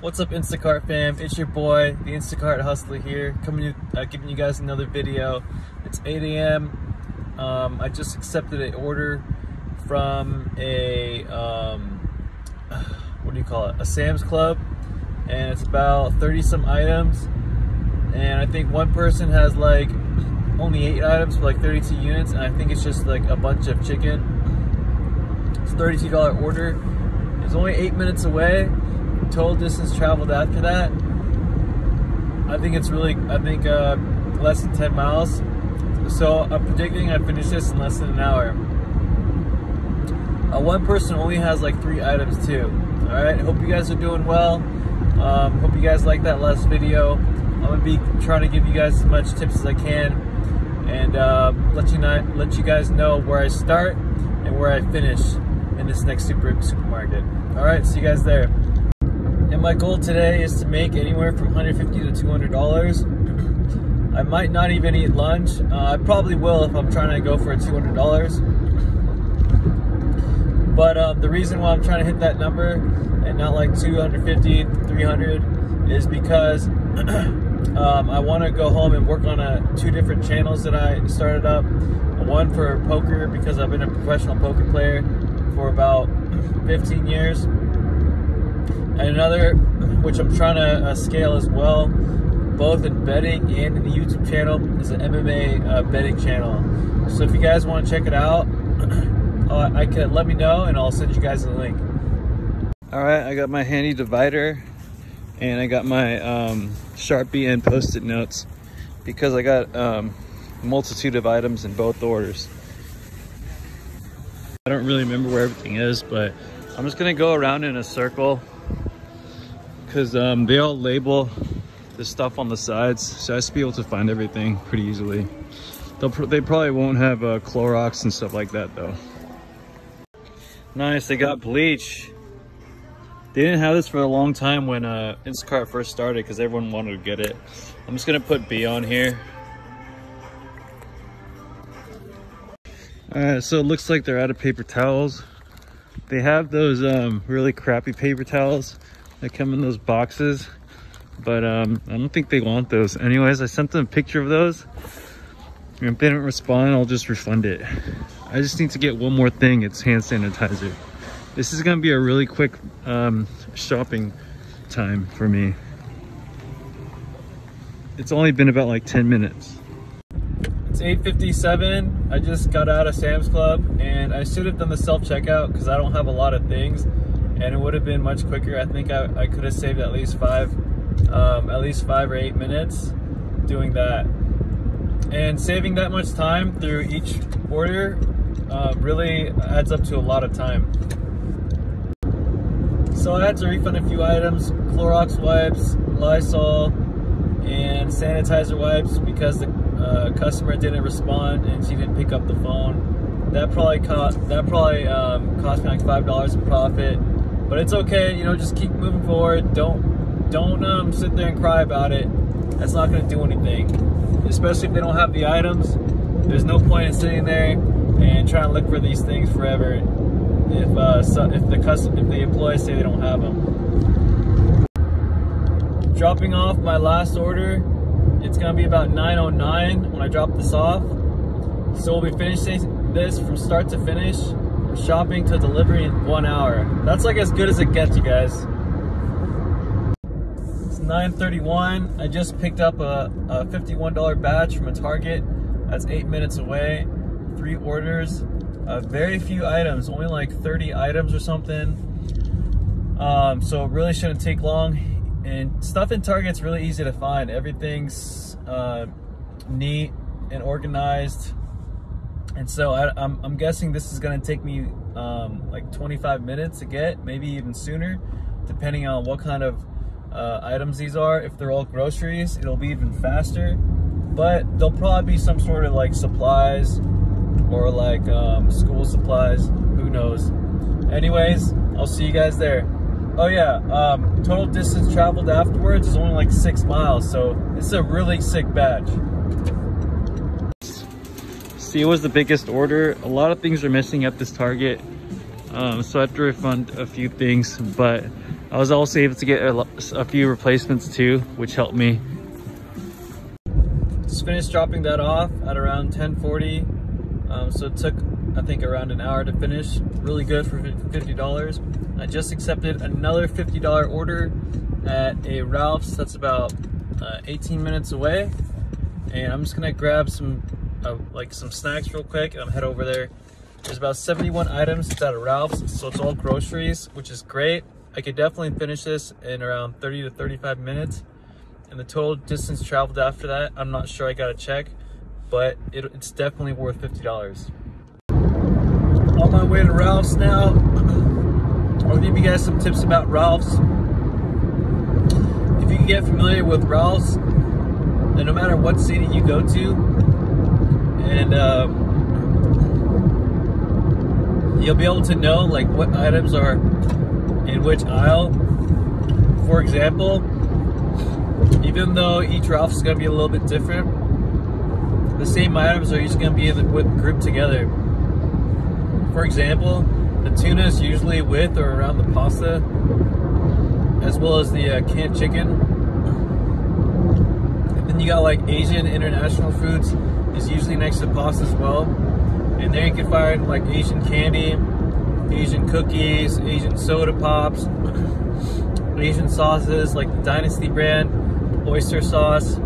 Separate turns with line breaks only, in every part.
What's up Instacart fam? It's your boy, the Instacart Hustler here, coming to, uh, giving you guys another video. It's 8 a.m. Um, I just accepted an order from a, um, what do you call it, a Sam's Club. And it's about 30 some items. And I think one person has like only eight items for like 32 units. And I think it's just like a bunch of chicken. It's $32 order. It's only eight minutes away total distance traveled after that, I think it's really, I think uh, less than 10 miles. So I'm predicting I finish this in less than an hour. Uh, one person only has like three items too. All right, hope you guys are doing well. Um, hope you guys like that last video. I'm gonna be trying to give you guys as much tips as I can and uh, let you know, let you guys know where I start and where I finish in this next super supermarket. All right, see you guys there. And my goal today is to make anywhere from 150 to 200 dollars. I might not even eat lunch. Uh, I probably will if I'm trying to go for 200 dollars. But um, the reason why I'm trying to hit that number and not like 250, 300 is because um, I want to go home and work on a, two different channels that I started up. One for poker because I've been a professional poker player for about 15 years another which I'm trying to uh, scale as well, both in betting and in the YouTube channel, is an MMA uh, betting channel. So if you guys want to check it out, uh, I can let me know and I'll send you guys the link. All right, I got my handy divider and I got my um, Sharpie and post-it notes because I got um, multitude of items in both orders. I don't really remember where everything is, but I'm just gonna go around in a circle because um, they all label the stuff on the sides so I should be able to find everything pretty easily. Pr they probably won't have uh, Clorox and stuff like that though. Nice, they got bleach. They didn't have this for a long time when uh, Instacart first started because everyone wanted to get it. I'm just gonna put B on here. Alright, so it looks like they're out of paper towels. They have those um, really crappy paper towels they come in those boxes, but um, I don't think they want those. Anyways, I sent them a picture of those. If they don't respond, I'll just refund it. I just need to get one more thing. It's hand sanitizer. This is gonna be a really quick um, shopping time for me. It's only been about like 10 minutes. It's 8.57. I just got out of Sam's Club and I should have done the self-checkout because I don't have a lot of things and it would have been much quicker. I think I, I could have saved at least five, um, at least five or eight minutes doing that. And saving that much time through each order uh, really adds up to a lot of time. So I had to refund a few items, Clorox wipes, Lysol, and sanitizer wipes because the uh, customer didn't respond and she didn't pick up the phone. That probably cost that probably um, cost me like five dollars in profit but it's okay, you know, just keep moving forward. Don't don't um, sit there and cry about it. That's not gonna do anything. Especially if they don't have the items. There's no point in sitting there and trying to look for these things forever if uh, so, if the custom if the employees say they don't have them. Dropping off my last order, it's gonna be about 9:09 when I drop this off. So we'll be finishing this from start to finish shopping to delivery in one hour. That's like as good as it gets, you guys. It's 9.31. I just picked up a, a $51 batch from a Target. That's eight minutes away. Three orders. Uh, very few items, only like 30 items or something. Um, so it really shouldn't take long. And stuff in Target's really easy to find. Everything's uh, neat and organized. And so I, am I'm, I'm guessing this is gonna take me um, like 25 minutes to get, maybe even sooner, depending on what kind of uh, items these are. If they're all groceries, it'll be even faster. But there'll probably be some sort of like supplies or like um, school supplies, who knows. Anyways, I'll see you guys there. Oh yeah, um, total distance traveled afterwards is only like six miles, so it's a really sick batch. See, it was the biggest order. A lot of things are missing at this Target. Um, so I have to refund a few things, but I was also able to get a, a few replacements too, which helped me. Just finished dropping that off at around 1040. Um, so it took, I think, around an hour to finish. Really good for $50. I just accepted another $50 order at a Ralph's that's about uh, 18 minutes away. And I'm just gonna grab some, uh, like some snacks real quick and I'm head over there. There's about 71 items. It's at a Ralph's, so it's all groceries, which is great. I could definitely finish this in around 30 to 35 minutes. And the total distance traveled after that, I'm not sure, I gotta check, but it, it's definitely worth $50. On my way to Ralph's now. I'll give you guys some tips about Ralph's. If you can get familiar with Ralph's, then no matter what city you go to, and um, you'll be able to know like what items are in which aisle. For example, even though each Ralph's is going to be a little bit different, the same items are just going to be the, grouped together. For example, the tuna is usually with or around the pasta, as well as the uh, canned chicken. And then you got like Asian international foods is usually next to pasta as well. And there you can find like Asian candy, Asian cookies, Asian soda pops, Asian sauces like the Dynasty brand, oyster sauce,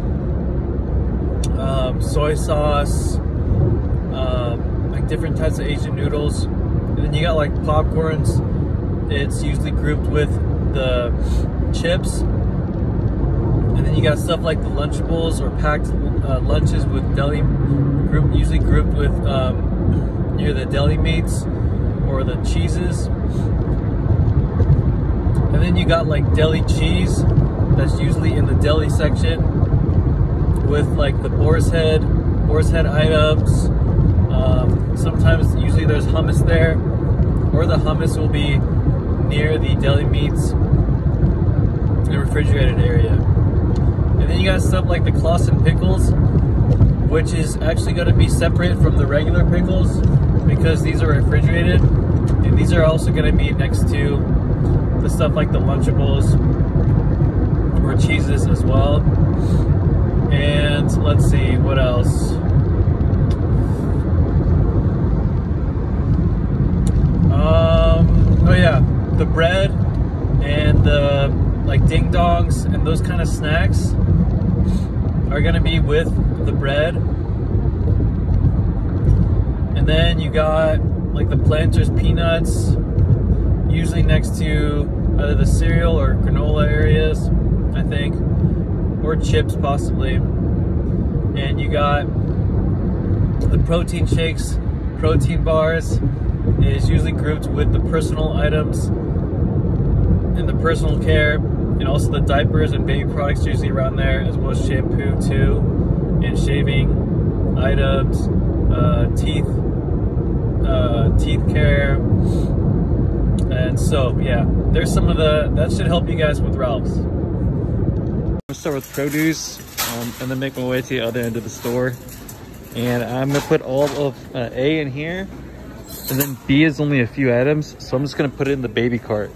um, soy sauce, um, like different types of Asian noodles. And then you got like popcorns. It's usually grouped with the chips. And then you got stuff like the Lunchables or packed uh, lunches with deli, group, usually grouped with um, near the deli meats or the cheeses. And then you got like deli cheese that's usually in the deli section with like the boar's head, boar's head items. Um, sometimes, usually there's hummus there, or the hummus will be near the deli meats in the refrigerated area. And then you got stuff like the Claussen pickles, which is actually going to be separate from the regular pickles because these are refrigerated. And these are also going to be next to the stuff like the Lunchables or cheeses as well. And let's see, what else? Um, oh yeah, the bread and the like ding dongs and those kind of snacks are gonna be with the bread and then you got like the Planters peanuts, usually next to either the cereal or granola areas, I think, or chips possibly. And you got the protein shakes, protein bars is usually grouped with the personal items and the personal care and also the diapers and baby products usually around there as well as shampoo too and shaving items, uh, teeth uh, teeth care, and soap. Yeah, there's some of the, that should help you guys with Ralph's. I'm gonna start with produce um, and then make my way to the other end of the store. And I'm gonna put all of uh, A in here, and then B is only a few items, so I'm just gonna put it in the baby cart.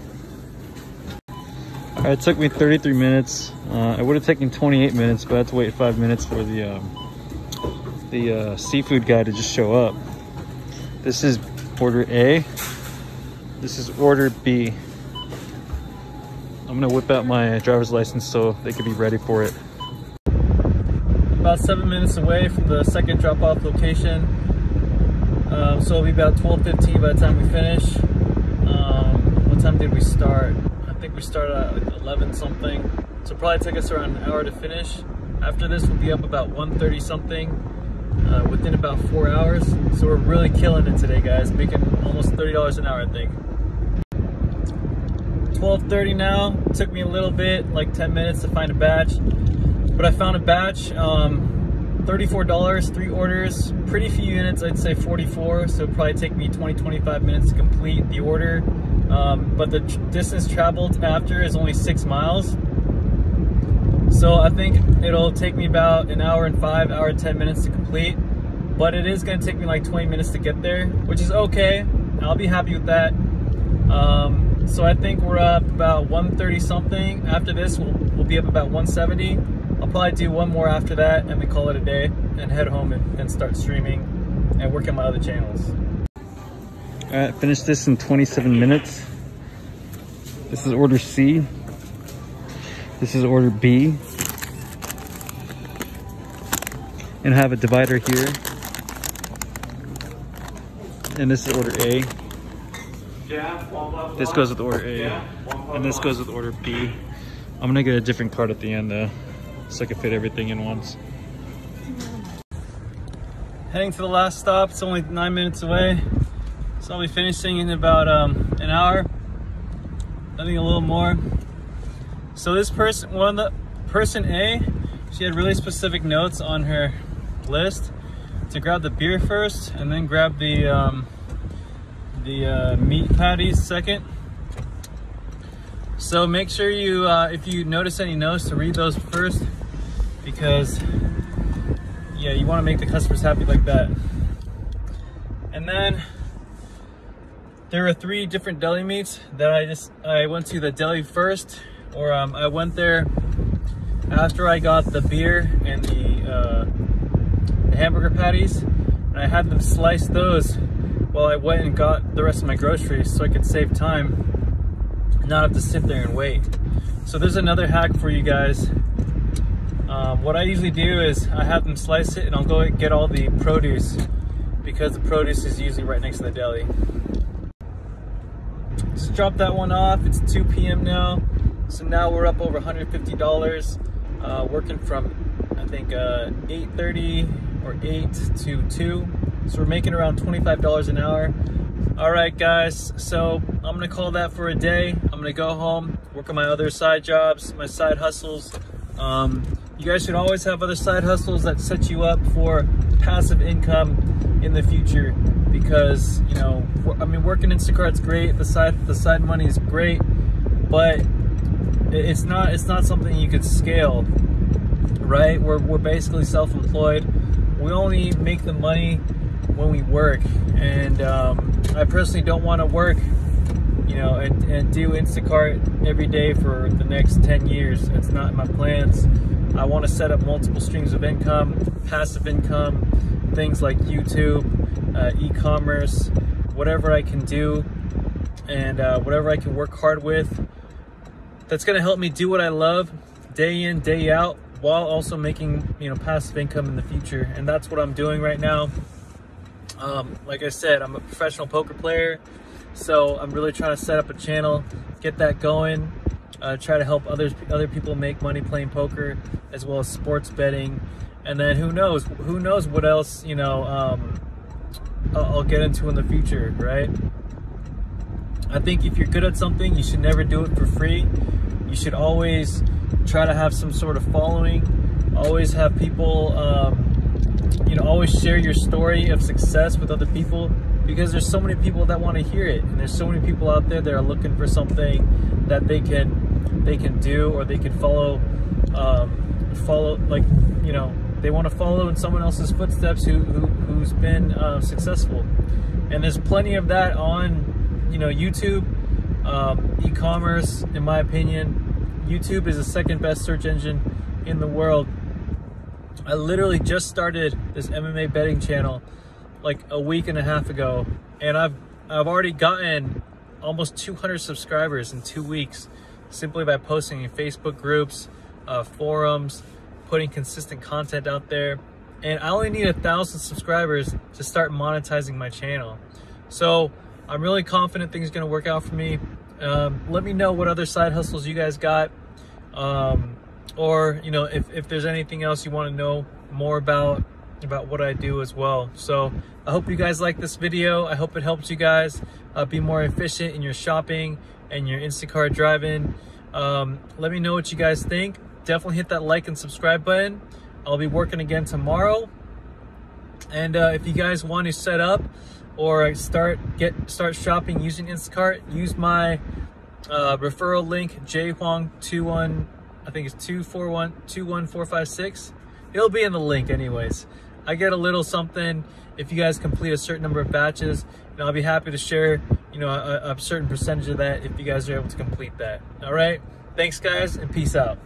It took me 33 minutes. Uh, it would have taken 28 minutes, but I had to wait five minutes for the um, the uh, seafood guy to just show up. This is order A. This is order B. I'm gonna whip out my driver's license so they could be ready for it. About seven minutes away from the second drop-off location. Um, so it'll be about 12.15 by the time we finish. Um, what time did we start? We started at like 11 something. So probably take us around an hour to finish. After this, we'll be up about 1.30 something uh, within about four hours. So we're really killing it today, guys. Making almost $30 an hour, I think. 12.30 now. Took me a little bit, like 10 minutes to find a batch. But I found a batch. Um, $34, three orders, pretty few units, I'd say 44, so probably take me 20, 25 minutes to complete the order. Um, but the distance traveled after is only six miles. So I think it'll take me about an hour and five, hour and 10 minutes to complete. But it is gonna take me like 20 minutes to get there, which is okay. I'll be happy with that. Um, So I think we're up about 130 something. After this, we'll, we'll be up about 170. I'll probably do one more after that and then call it a day and head home and, and start streaming and work on my other channels. All right, finished this in 27 minutes. This is order C. This is order B. And I have a divider here. And this is order A. This goes with order A. And this goes with order B. I'm gonna get a different card at the end though, so I can fit everything in once. Heading to the last stop, it's only nine minutes away. So I'll be finishing in about um, an hour. I think a little more. So this person, one of the person A, she had really specific notes on her list to grab the beer first and then grab the um, the uh, meat patties second. So make sure you, uh, if you notice any notes, to read those first because yeah, you want to make the customers happy like that. And then there were three different deli meats that I just, I went to the deli first, or um, I went there after I got the beer and the, uh, the hamburger patties, and I had them slice those while I went and got the rest of my groceries so I could save time and not have to sit there and wait. So there's another hack for you guys. Um, what I usually do is I have them slice it and I'll go get all the produce because the produce is usually right next to the deli. Just drop that one off. It's 2 p.m. now. So now we're up over $150 uh, working from, I think, uh, 8.30 or 8 to 2. So we're making around $25 an hour. All right, guys. So I'm going to call that for a day. I'm going to go home, work on my other side jobs, my side hustles. Um, you guys should always have other side hustles that set you up for passive income in the future because you know I mean working Instacart's great the side the side money is great but it's not it's not something you could scale right? We're, we're basically self-employed. We only make the money when we work and um, I personally don't want to work you know and, and do Instacart every day for the next 10 years. It's not in my plans. I want to set up multiple streams of income passive income things like YouTube uh, e-commerce, whatever I can do, and uh, whatever I can work hard with. That's gonna help me do what I love day in, day out, while also making you know passive income in the future. And that's what I'm doing right now. Um, like I said, I'm a professional poker player, so I'm really trying to set up a channel, get that going, uh, try to help others other people make money playing poker, as well as sports betting, and then who knows, who knows what else you know. Um, I'll get into in the future, right? I think if you're good at something, you should never do it for free. You should always try to have some sort of following. Always have people, um, you know, always share your story of success with other people because there's so many people that want to hear it, and there's so many people out there that are looking for something that they can they can do or they can follow, um, follow like you know they want to follow in someone else's footsteps who, who who's been uh, successful, and there's plenty of that on you know YouTube, um, e-commerce. In my opinion, YouTube is the second best search engine in the world. I literally just started this MMA betting channel like a week and a half ago, and I've I've already gotten almost 200 subscribers in two weeks simply by posting in Facebook groups, uh, forums putting consistent content out there. And I only need a thousand subscribers to start monetizing my channel. So I'm really confident things are gonna work out for me. Um, let me know what other side hustles you guys got. Um, or, you know, if, if there's anything else you wanna know more about, about what I do as well. So I hope you guys like this video. I hope it helps you guys uh, be more efficient in your shopping and your Instacart driving. Um, let me know what you guys think definitely hit that like and subscribe button. I'll be working again tomorrow. And uh, if you guys want to set up or start get start shopping using Instacart, use my uh, referral link jhuang21 I think it's 241 21456. It'll be in the link anyways. I get a little something if you guys complete a certain number of batches. And I'll be happy to share, you know, a, a certain percentage of that if you guys are able to complete that. All right. Thanks, guys, and peace out.